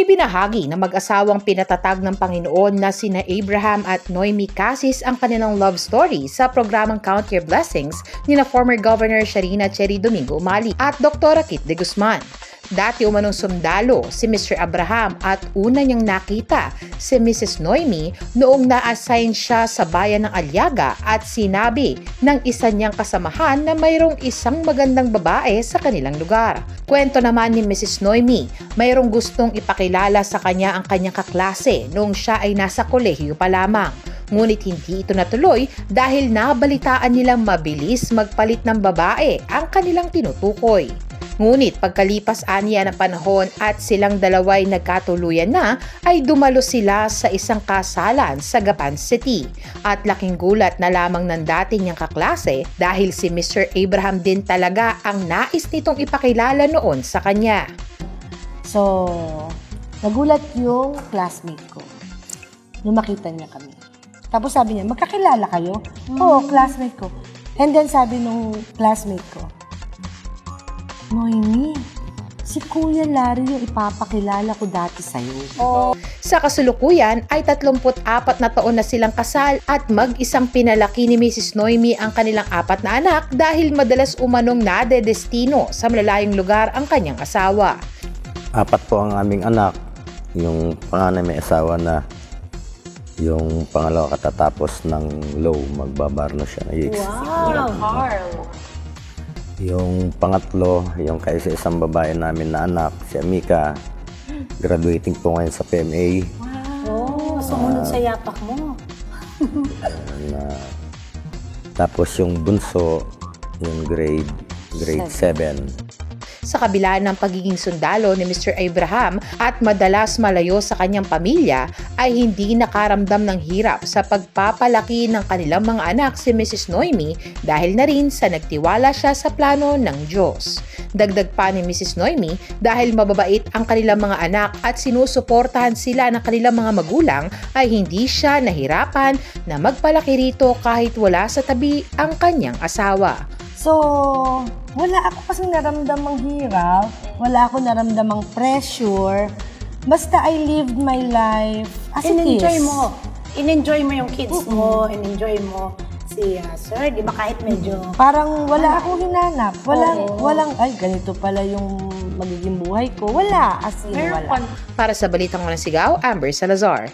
Ibinahagi na mag-asawang pinatatag ng Panginoon na sina Abraham at Noemi Cassis ang kanilang love story sa programang Count Your Blessings ni na former Governor Sharina Cherry Domingo Umali at Dr. Kit de Guzman. Dati umanong sundalo si Mr. Abraham at una niyang nakita si Mrs. Noemi noong na-assign siya sa bayan ng Aliaga at sinabi ng isa niyang kasamahan na mayroong isang magandang babae sa kanilang lugar. Kwento naman ni Mrs. Noemi, mayroong gustong ipakilala sa kanya ang kanyang kaklase noong siya ay nasa kolehiyo pa lamang. Ngunit hindi ito natuloy dahil nabalitaan nilang mabilis magpalit ng babae ang kanilang tinutukoy. Ngunit pagkalipas aniya ng panahon at silang dalaway nagkatuluyan na, ay dumalo sila sa isang kasalan sa Gapan City. At laking gulat na lamang ng dati niyang kaklase dahil si Mr. Abraham din talaga ang nais nitong ipakilala noon sa kanya. So, nagulat yung classmate ko. Nung makita niya kami. Tapos sabi niya, magkakilala kayo? Oo, classmate ko. And then sabi nung classmate ko, Noemi, si Kuya Larry yung ipapakilala ko dati sa'yo. Sa kasulukuyan ay 34 na taon na silang kasal at mag-isang pinalaki ni Mrs. Noemi ang kanilang apat na anak dahil madalas umanong nadedestino sa malalayong lugar ang kanyang asawa. Apat po ang aming anak. Yung panganay may asawa na. Yung pangalawa katatapos ng low, magbabarno siya na yes. Yung pangatlo, yung kaisa isang babae namin na anak, si Amika, graduating po ngayon sa PMA. Oh, sumunod sa yapak mo. Na, tapos yung bunso, yung grade, grade 7. Sa kabila ng pagiging sundalo ni Mr. Abraham at madalas malayo sa kanyang pamilya, ay hindi nakaramdam ng hirap sa pagpapalaki ng kanilang mga anak si Mrs. Noemi dahil na rin sa nagtiwala siya sa plano ng Diyos. Dagdag pa ni Mrs. Noemi dahil mababait ang kanilang mga anak at sinusuportahan sila ng kanilang mga magulang ay hindi siya nahirapan na magpalaki rito kahit wala sa tabi ang kanyang asawa. So, wala ako kasing naramdamang hirap, wala ako naramdamang pressure. Basta I lived my life as it is. In-enjoy mo. In-enjoy mo yung kids mo. In-enjoy mo si uh, sir. Di ba kahit medyo... Parang wala akong hinanap. Walang, Oo. walang, ay, ganito pala yung magiging buhay ko. Wala, as in, Meron wala. pa- Para sa Balitang Walang Sigaw, Amber Salazar.